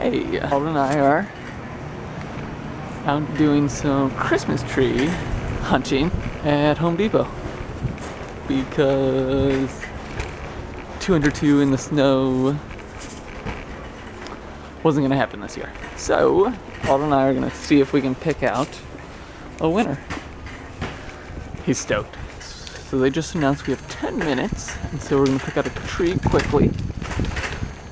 Hey, Alden and I are out doing some Christmas tree hunting at Home Depot because 202 in the snow wasn't gonna happen this year. So, Alden and I are gonna see if we can pick out a winner. He's stoked. So they just announced we have 10 minutes, and so we're gonna pick out a tree quickly.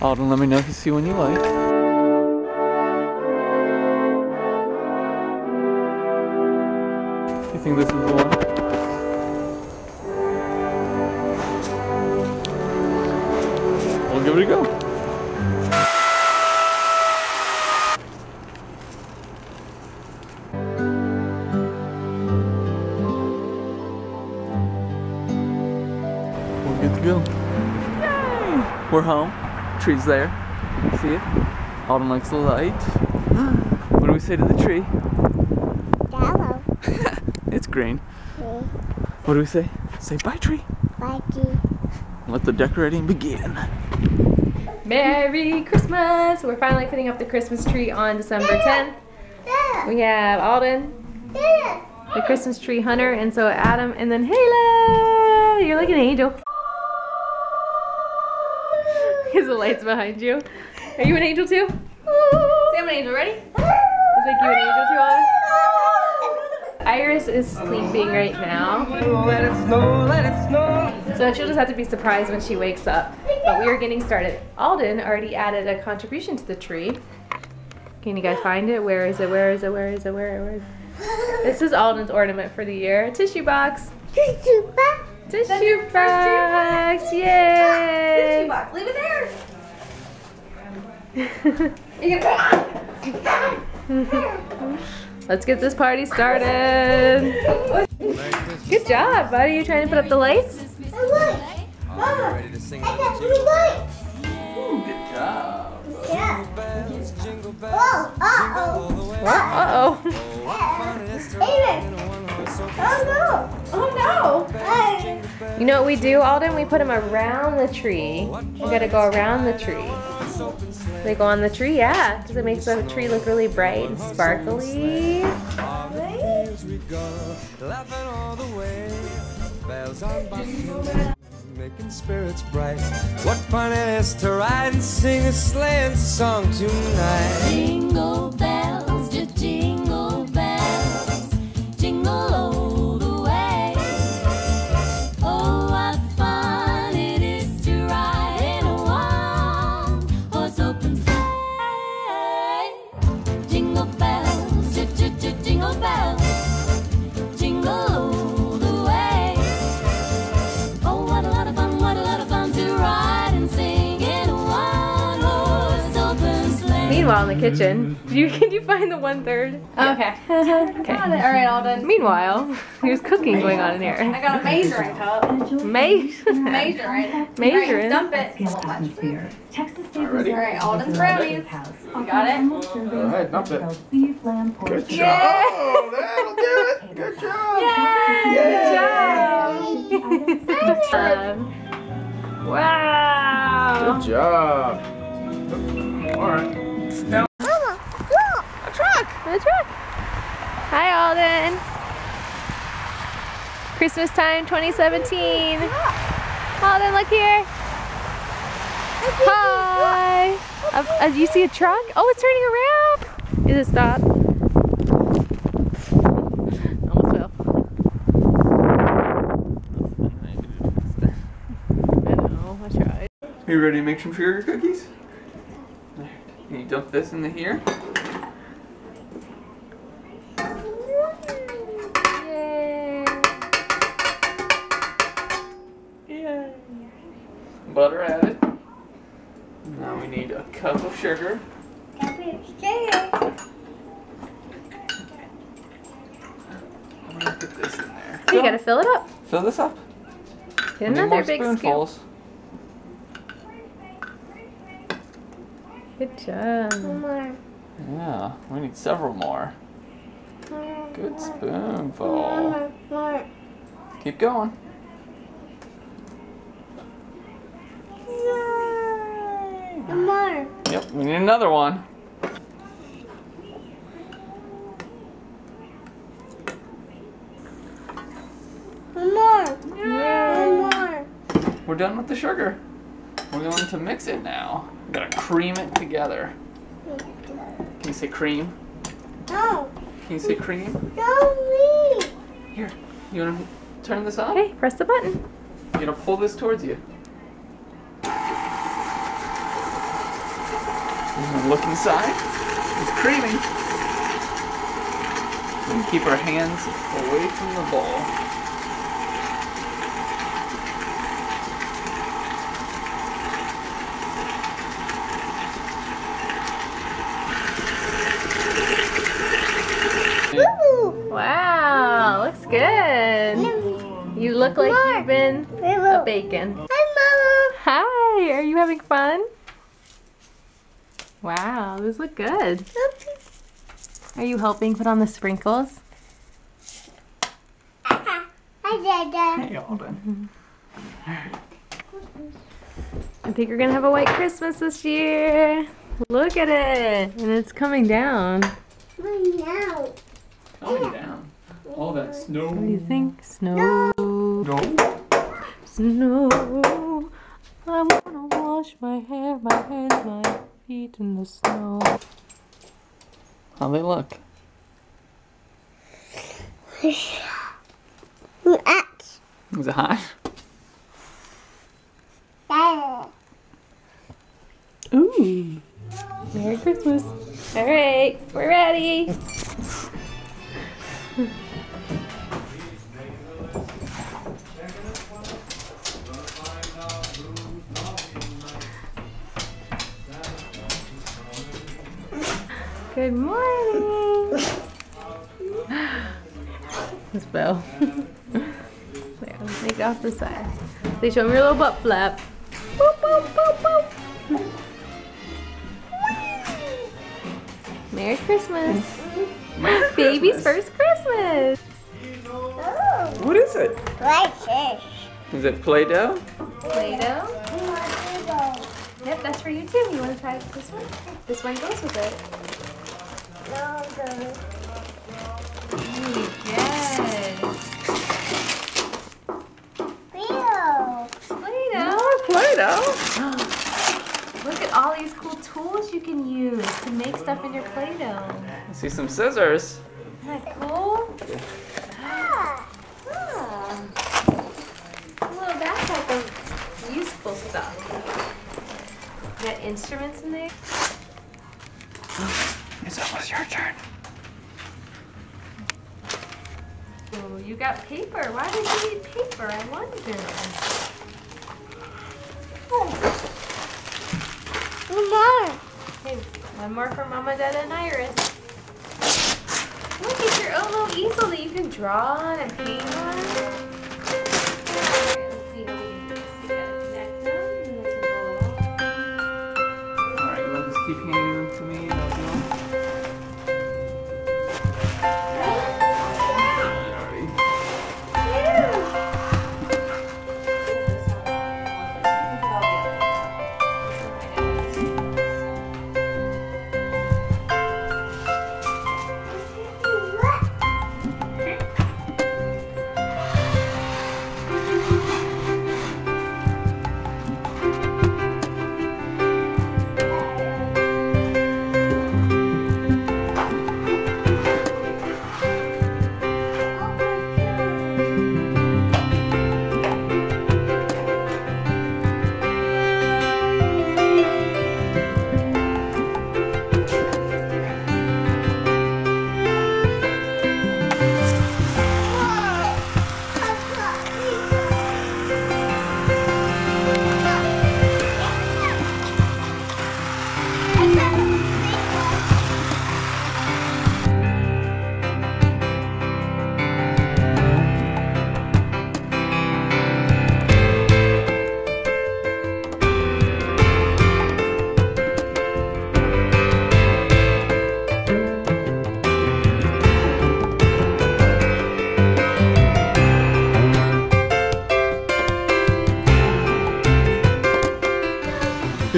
Alden, let me know if you see one you like. Think this is the one? We'll give it a go. We're good to go. Yay! We're home. Tree's there. See it? Autumn likes the light. What do we say to the tree? Yellow. It's green. What do we say? Say bye, tree. Lucky. Let the decorating begin. Merry Christmas! We're finally putting up the Christmas tree on December 10th. We have Alden, the Christmas tree hunter, and so Adam, and then Hayla! You're like an angel. Here's the lights behind you. Are you an angel too? Say I'm an angel. Ready? I think you an angel too, Alden. Iris is sleeping right now. Let it snow, let it snow. So she'll just have to be surprised when she wakes up. But we are getting started. Alden already added a contribution to the tree. Can you guys find it? Where is it? Where is it? Where is it? Where, where is it? This is Alden's ornament for the year. A tissue box. Tissue box. Yay! Tissue box. Leave it there. Let's get this party started. Good job, buddy. You trying to put up the lights? Ready to sing Good job. jingle bells, Oh, all the way. Uh oh. Fun it is to ride in a one-horse open oh Oh no. You know what we do, Alden? We put them around the tree. We gotta go around the tree. They go on the tree, yeah, because it makes the tree look really bright and sparkly. On the fields we go, laughing all the way. Bells on bottom, making spirits bright. What fun it is to ride and sing a sleighing song tonight. Jingle bells, jingle Meanwhile, in the kitchen, did you can you find the one third? Okay. Okay. All right, all done. Meanwhile, there's cooking going on in here. I got a measuring cup. May Measuring. Measuring. Dump it. Texas State Ready? All right, Alden's brownies. You got it? All right, dump it. Beef, lamb, pork, Good chicken. job. Oh, that'll do it. Good job. Good job. Um, wow. Good job. All right. A truck. A truck. Hi, Alden. Christmas time 2017. Alden, look here. Hi. Uh, do you see a truck? Oh, it's turning around. Is it stop? Almost fell. I know. I tried. Are You ready to make some sugar cookies? There. Can you dump this into here? Yay. Yay. Butter added. Now we need a cup of sugar. I'm gonna put this in there. You gotta fill it up. Fill this up. Get another more big scoop. Good job. Yeah, we need several more. Good spoonful. Keep going. More. Yep, we need another one. More. Yay. More. We're done with the sugar. We're going to mix it now. We're gonna cream it together. Can you say cream? No. Can you say cream? No, me. Here, you wanna turn this on? Okay, press the button. You're gonna pull this towards you. You're gonna look inside. It's creaming. And keep our hands away from the bowl. Boo Wow, looks good. boo. You look like More. you've been Boo a bacon. Hi, Hi, are you having fun? Wow, those look good. Are you helping put on the sprinkles? Hi, Dada. Hey, Alden. I think we're gonna have a white Christmas this year. Look at it, and it's coming down. Now. Calm down. All that snow. What do you think? Snow, No. Snow. I wanna wash my hair, my hands, my feet in the snow. How they look? At. Is it hot? Dada. Ooh. Merry Christmas. All right, we're ready. Good morning. it's Belle. There, let's make it off the side. They show me your little butt flap. Boop, boop, boop, boop. Merry Christmas. Baby's first Christmas. Oh, What is it? right. Is it Play-Doh? Play-Doh. Yep, that's for you too. You want to try this one? This one goes with it. Look at all these cool tools you can use to make stuff in your Play-Doh. See some scissors. Isn't that cool? Ah. Ah. Well, that type of useful stuff. You Got instruments in there. It's almost your turn. Oh, you got paper. Why did you need paper? I wonder. Oh. One more. Okay, one more for Mama, Dada, and Iris. Look, it's your own little easel that you can draw on and paint on.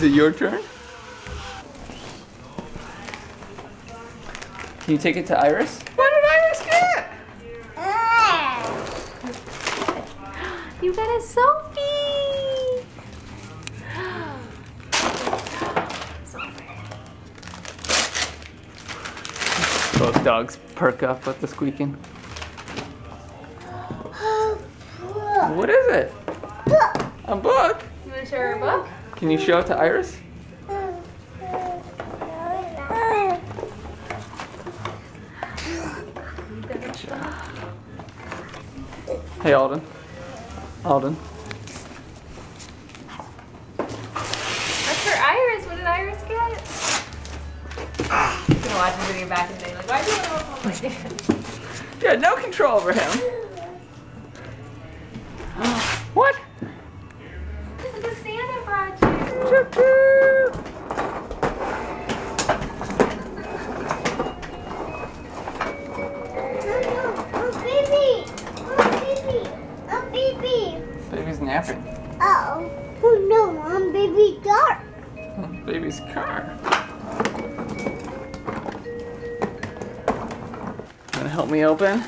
Is it your turn? Can you take it to Iris? What did Iris get? You got a Sophie! Both dogs perk up with the squeaking. What is it? A book? You want to share a book? Can you show it to Iris? Hey Alden. Alden. That's for Iris. What did Iris get? You can watch the video back the day. Like, why do you want to look like had no control over him. Help me open?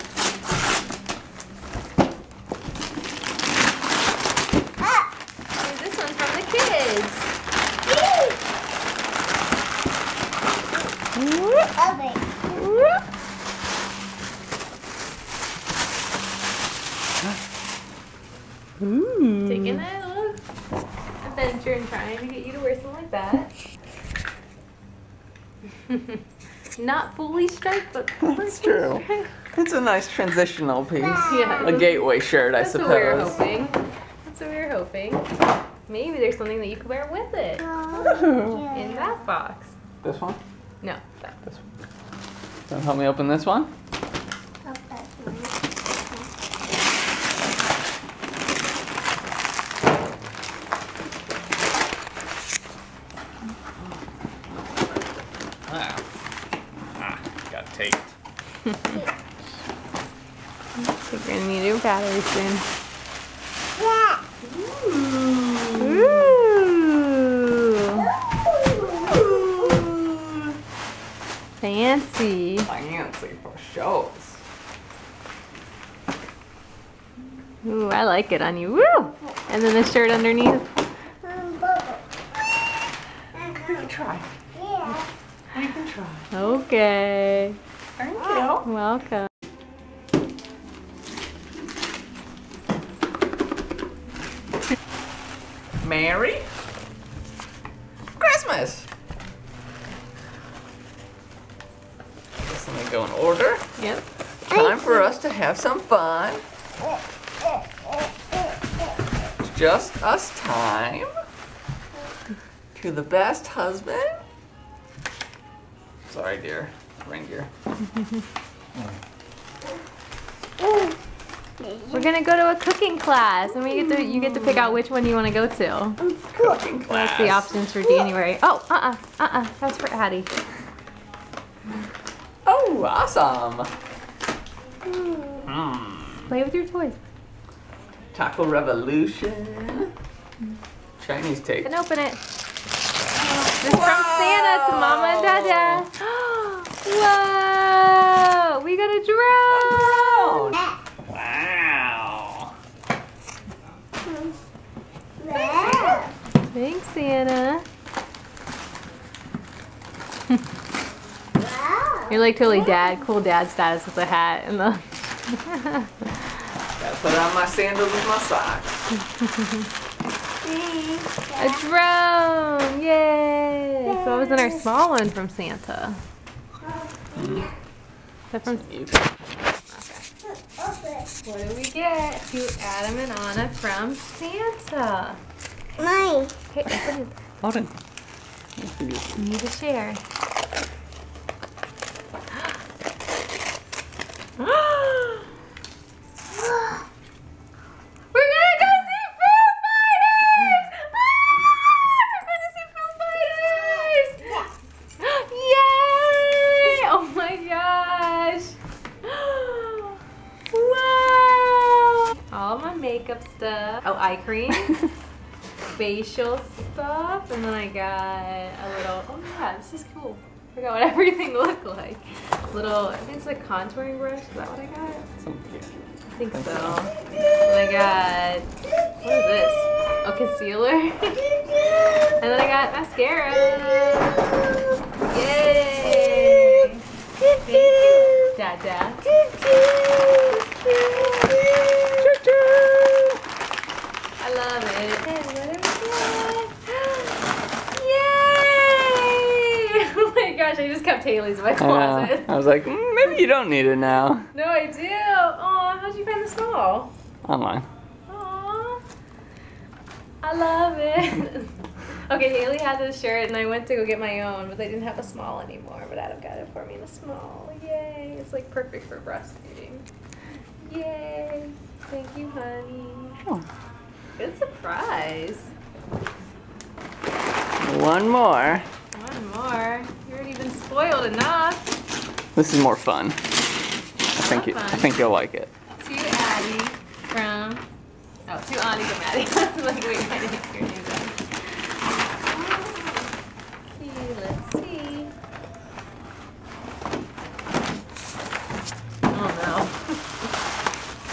Ah! Here's this one from the kids. Okay. Taking a little adventure and trying to get you to wear something like that. Not fully striped, but That's true. It's a nice transitional piece. Yeah. A gateway shirt, I suppose. That's what we were hoping. That's what we were hoping. Maybe there's something that you could wear with it oh, in that box. This one? No, that. This one. Gonna help me open this one? Ah. Ah, got taped. We're gonna need new batteries soon. Yeah. Ooh. Fancy. Fancy for shows. Ooh, I like it on you. Woo! And then the shirt underneath. Um, bubble. Try. Yeah. You can try. Okay. Thank you. Welcome. Merry Christmas. Guess let me go in order. Yep. Time for us to have some fun. It's just us time. To the best husband. Sorry, dear reindeer. We're gonna go to a cooking class, and we get to you get to pick out which one you want to go to. Cooking class. That's the options for January. Oh, uh, uh, uh, uh. That's for Addie. Oh, awesome. Hmm. Play with your toys. Taco Revolution. Chinese tape. And open it. This is from Santa to Mama and Dada. Whoa! We got a drone. Wow. Thanks, Santa. Wow. You're like totally dad, cool dad status with the hat and the. Gotta put on my sandals with my socks. A drone! Yay! So it was in our small one from Santa. Is that from What do we get to Adam and Ana from Santa? Mine. Okay, open it. Hold on. You need to share. We're gonna go see Foo Fighters! We're gonna see Foo Fighters! Yay! Oh my gosh! Wow! All my makeup stuff. Oh, eye cream. facial stuff, and then I got a little. Oh yeah, this is cool. I forgot what everything looked like. Little, I think it's a contouring brush. Is that what I got? I think so. And I got what is this? A concealer. and then I got mascara. Yay! Thank you. Yeah, Dad. I love it. And what is it? Yay! Oh my gosh, I just kept Haley's in my I closet. I was like, mm, maybe you don't need it now. No, I do. Oh, how'd you find the small? Online. Aw. I love it. okay, Haley had this shirt and I went to go get my own, but they didn't have a small anymore. But Adam got it for me in a small. Yay. It's like perfect for breastfeeding. Yay. Thank you, honey. Oh. Good surprise. One more. One more. You already been spoiled enough. This is more fun. I think you. I think you'll like it. To Addie from. Oh, to Auntie from Addie. Like, wait, I didn't hear name oh, let's see. Oh no.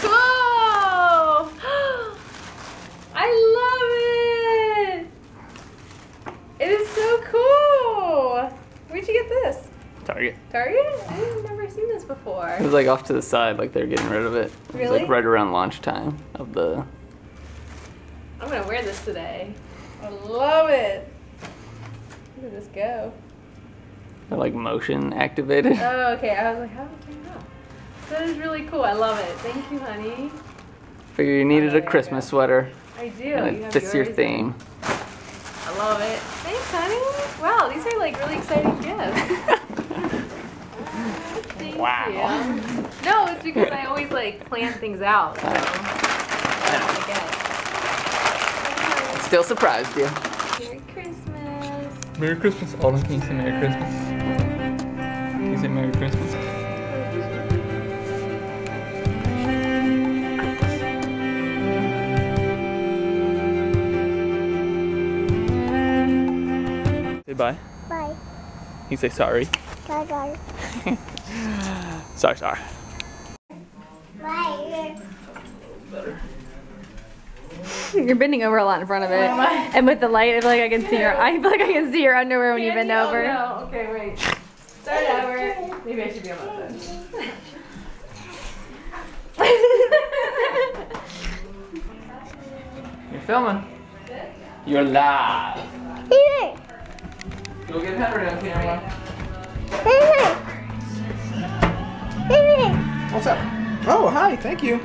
cool! I love it! It is so cool! Where'd you get this? Target. Target? I've never seen this before. It was like off to the side, like they're getting rid of it. It was Really? like right around launch time of the. I'm gonna wear this today. I love it. Where did this go? They're like motion activated. Oh, okay. I was like, how did it turn off? That is really cool. I love it. Thank you, honey. Figure you needed a Christmas sweater, I do. and You it have fits your theme. I love it. Thanks, honey. Wow, these are like really exciting gifts. Thank Wow. you. No, it's because I always like plan things out. So I don't forget. Still surprised you. Merry Christmas. Merry Christmas. Alden, can you say Merry Christmas? Can you say Merry Christmas? Say bye. Bye. You say sorry. Bye, bye. Sorry, sorry. You're bending over a lot in front of it. And with the light, I feel like I can see your I feel like I can see your underwear when you bend over. Oh, no. Okay, wait. Start over. Maybe I should be on my phone. You're filming. You're live. Here. Go get Henry on camera. What's up? Oh, hi, thank you.